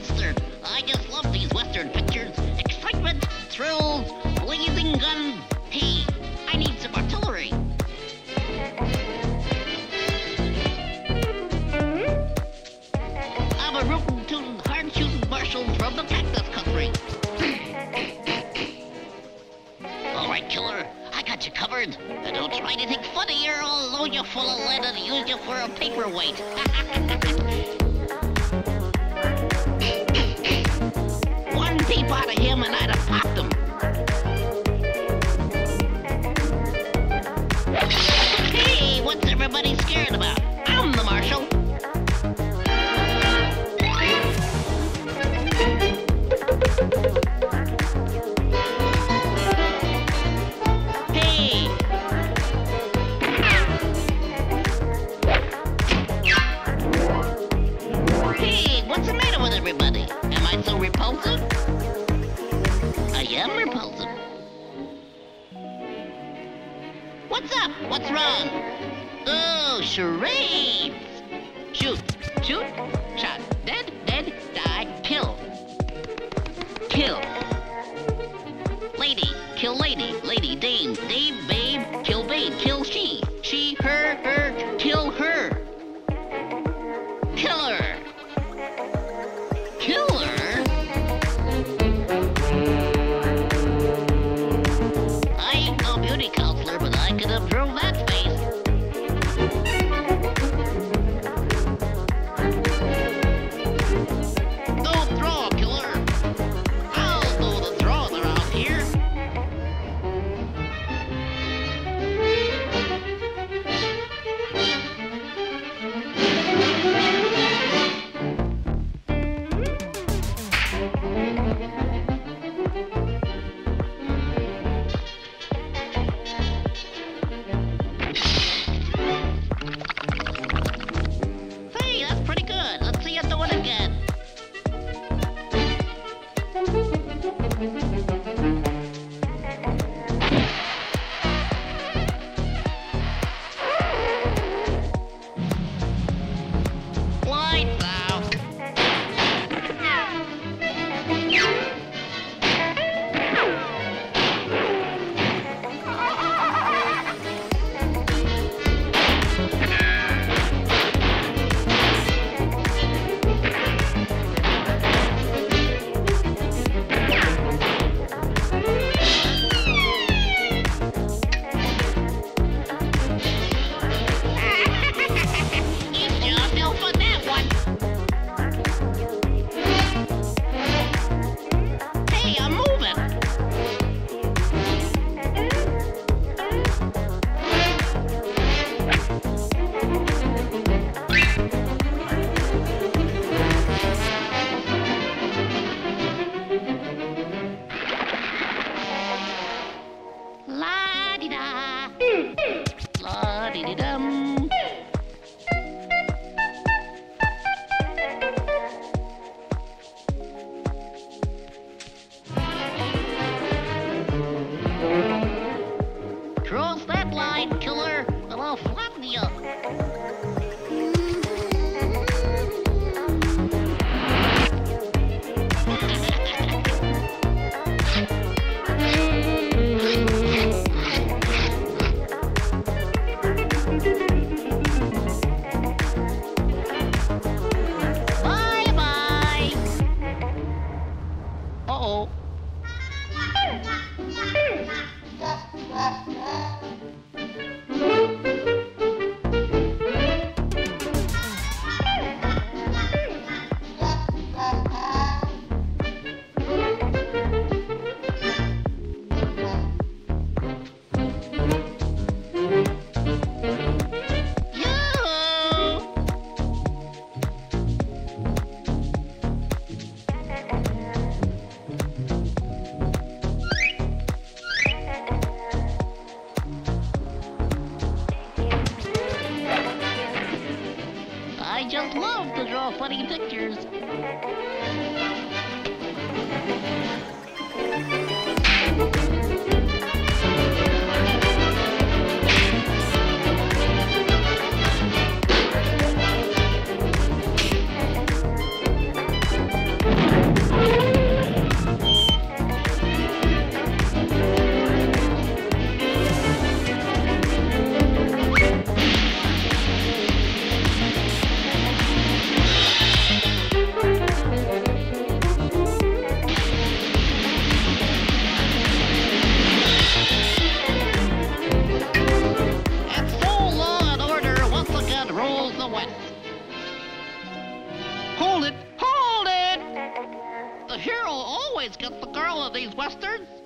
Western. I just love these Western pictures. Excitement, thrills, blazing guns. Hey, I need some artillery. I'm a rootin' tootin' hard shooting marshal from the Texas country. All right, killer. I got you covered. Now don't try anything funny or I'll load you full of lead and use you for a paperweight. repulsive? I am repulsive. What's up? What's wrong? Oh, charades! Shoot, shoot, shot, dead, dead, die, kill. Kill. Lady, kill lady, lady, dame, dame, babe, kill babe, kill Cross that line, killer, and I'll flatten you. hero always gets the girl of these westerns.